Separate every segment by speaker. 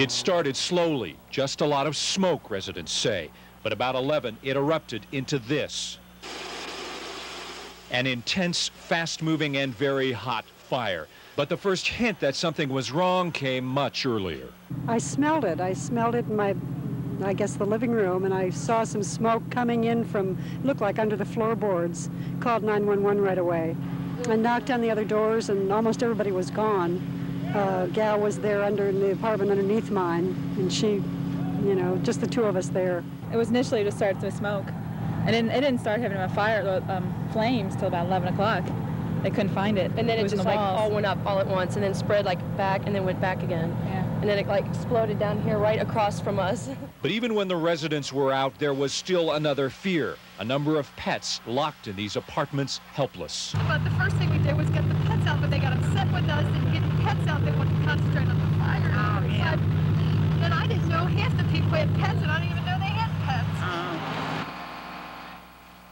Speaker 1: It started slowly, just a lot of smoke, residents say. But about 11, it erupted into this. An intense, fast-moving, and very hot fire. But the first hint that something was wrong came much earlier.
Speaker 2: I smelled it. I smelled it in my, I guess, the living room, and I saw some smoke coming in from, looked like under the floorboards. Called 911 right away. I knocked on the other doors, and almost everybody was gone. Uh, gal was there under in the apartment underneath mine, and she, you know, just the two of us there.
Speaker 3: It was initially just started with smoke. And it, it didn't start having a fire, um, flames till about 11 o'clock. They couldn't find it.
Speaker 4: And then it,
Speaker 3: was in
Speaker 4: just
Speaker 3: the
Speaker 4: like all went up all at once and then spread like back and then went back again.
Speaker 3: Yeah.
Speaker 4: And then it like exploded down here right across from us.
Speaker 1: But even when the residents were out, there was still another fear. A number of pets locked in these apartments, helpless.
Speaker 5: But the first thing we did was get the pets out, but they got upset with us and getting pets out. They wanted to concentrate on the fire. Oh, yeah. And I didn't know half the people had pets, and I didn't even know they had pets. Uh-huh.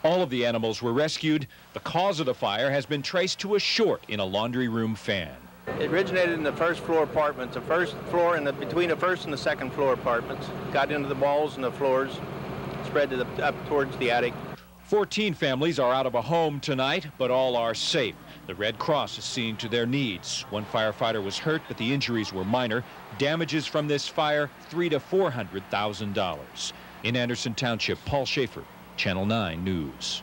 Speaker 1: All of the animals were rescued. The cause of the fire has been traced to a short in a laundry room fan.
Speaker 6: It originated in the first floor apartments, the first floor and the, between the first and the second floor apartments. Got into the walls and the floors, spread to the, up towards the attic.
Speaker 1: 14 families are out of a home tonight, but all are safe. The Red Cross is seeing to their needs. One firefighter was hurt, but the injuries were minor. Damages from this fire, three to four hundred thousand dollars. In Anderson Township, Paul Schaefer, Channel 9 News.